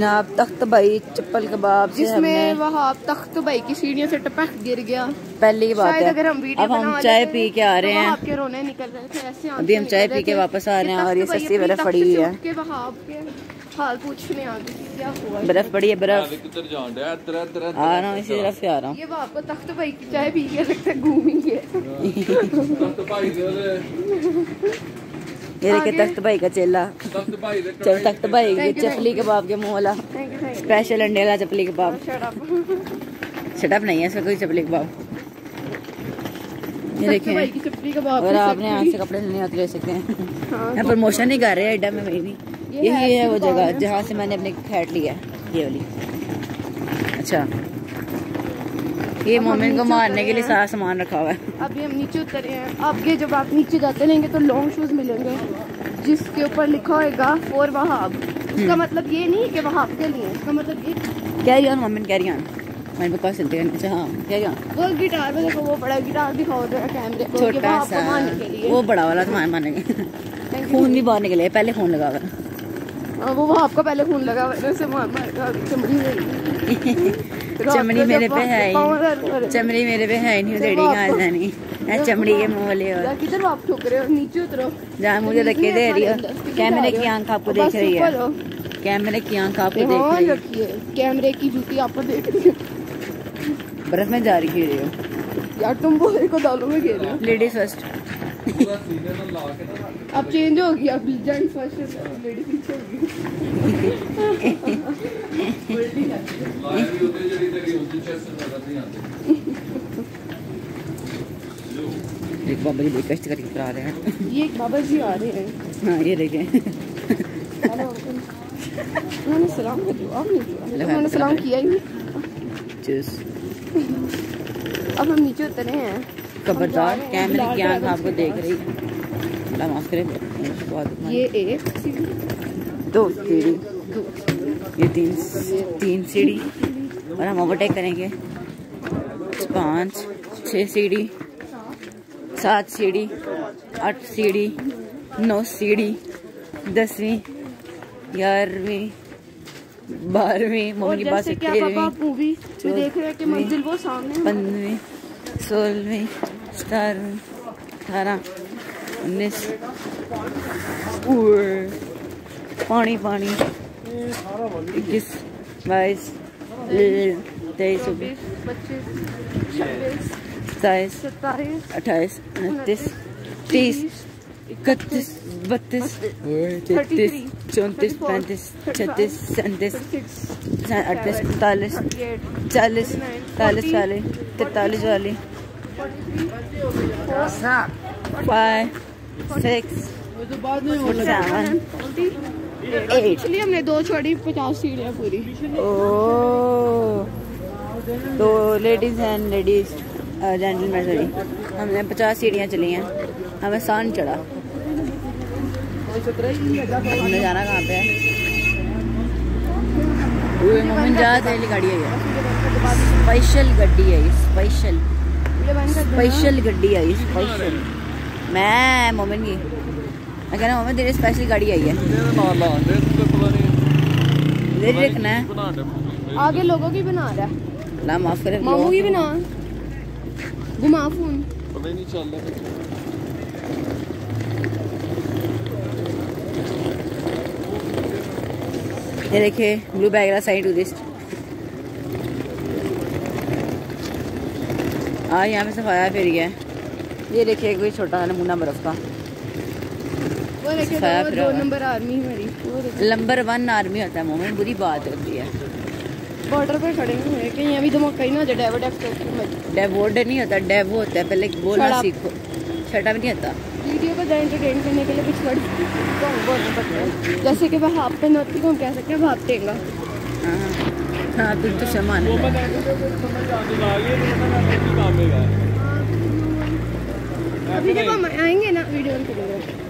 जनाब तख्त भाई चप्पल कबाब जिसमें वहाँ तख्त भाई की सीढ़ियों से टपक गिर गया। पहली बात शायद है अगर हम वीडियो अब हम चाय पी के आ रहे तो हैं। आपके रोने निकल रहे थे ऐसे अभी हम चाय पी के वापस आ रहे हैं और ये सस्ती बर्फ़ पड़ी हुई है। उठ के वहाँ आपके हाल पूछने आ गई क्या हुआ। बर्फ़ पड़ी है बर्फ़। आ रहा हूँ इसी तरफ़ से आ रहा हूँ। ये आपको तख्त भाई की चाय पी के लगता है ओले ये देखिए तख्त भाई का चेला। तख्त भाई दे तख्त भाई you, चपली कबाब के मुँह वाला। थैंक यू थैंक स्पेशल अंडे वाला चपली कबाब। शटअप नहीं है इसका कोई चपली कबाब। ये देखें की की आपने यहाँ से कपड़े लेने होते ले सकते हैं। हाँ, मैं प्रमोशन नहीं कर रहे हैं एडा में वही भी यही है वो जगह जहाँ से मैंने अपने खैट लिया है ये वाली। अच्छा। ये मोमिन को मारने के लिए सारा सामान रखा हुआ है। अभी हम नीचे उतरे हैं। आगे जब आप नीचे जाते रहेंगे तो लॉन्ग शूज़ मिलेंगे जिसके ऊपर लिखा होगा फॉर वहाब हम्म। इसका मतलब ये नहीं कि वहाब के लिए इसका मतलब ये carry on Momin carry on मेरे पास चलते हैं अच्छा हाँ कैरी ऑन वो गिटार में देखो वो बड़ा गिटार दिखाओ जरा कैमरे को छोटा सा वो बड़ा वाला सामान मानेंगे. खून भी मारने के लिए पहले खून लगा हुआ। है वो वहाब का पहले खून लगा हुआ उसे मार मार चमड़ी तो चमड़ी मेरे पे है ही चमड़ी मेरे पे है नहीं उधेड़ी कहाँ जानी चमड़ी के मुँह वाले और किधर आप ठोक रहे हो? नीचे उतरो। जहाँ मुझे धक्के दे रही हो। कैमरे की आँख आपको देख रही है। कैमरे की आँख आपको देख रही है। कैमरे की जूती आपको देख रही है। बर्फ़ में जा रही रही हो। यार तुम वो को दालों में घेर रहे हो। लेडीज़ फ़र्स्ट अब चेंज हो गया अब जेंट्स फ़र्स्ट लेडीज़ पीछे हो गई एक बाबा जी कष्ट करके करा रहे हैं। ये एक बाबा जी आ रहे हैं। हाँ ये देखें उन्होंने सलाम कर दिया। किया? उन्होंने सलाम किया ही नहीं। अब हम नीचे उतरे हैं। खबरदार हैं। कैमरे की आँख आपको देख रही। है माफ़ करे। ये एक दो सीढ़ी दो। ये तीन तीन सीढ़ी और हम ओवरटेक करेंगे। पाँच छः सीढ़ी सात सीढ़ी आठ सीढ़ी नौ सीढ़ी दसवीं ग्यारहवीं बारहवीं मम्मी की बात जैसे क्या पापा तेरहवीं आप मूवी में देख रहे हैं कि मंजिल वो सामने है। पंद्रहवीं सोलहवीं सतारहवीं अठारह उन्नीस पानी पानी। इक्कीस, बाईस, तेईस सताईस अट्ठाईस, उनतीस, तीस, इकतीस, बत्तीस, तैतीस, चौंतीस, पैंतीस, छत्तीस, सैंतीस, अड़तीस इकतालीस चालीस इकतालीस वाली तैतालीस वाली फाइव सिक्स सेवन एक्चुअली हमने दो छोड़ी पचास सीढ़ियाँ पूरी। ओ तो ladies and ladies gentleman sorry हमने पचास सीढ़ियाँ चली हैं। हमें सान चढ़ा। हमने जाना कहाँ पे है? मोमिन गाड़ी है। स्पेशल गड्डी है स्पेशल। स्पेशल गड्डी आई स्पेशल। मैं मोमिन की। मैं कह रहा तेरी स्पेशली गाड़ी आई है। देख रखना है आगे लोगों की बना रहा है। ला माफ़ करे मामू की बना। घुमा फ़ोन। पता नहीं चल रहा। ये देखे ब्लू बैगरा साइड टूरिस्ट हाँ यहाँ पे सफाया फिर गया ये देखिए कोई छोटा सा नमूना बर्फ़ का। नंबर वन आर्मी होता है मोमेंट बुरी बात होती है बॉर्डर पे खड़े हुए हैं कहीं अभी धमाका ही ना हो जाए डेविड एक्सप्रेस डेवोड नहीं होता डेवो होता है पहले बोलना सीखो छठा भी नहीं होता वीडियो को एंटरटेन करने के लिए कुछ वर्ड जैसे कि वह हाफ़ पेन होती है हम कह सकते हैं भाप देगा हाँ हाँ तुम तो शमान अभी जब हम आएँगे ना वीडियो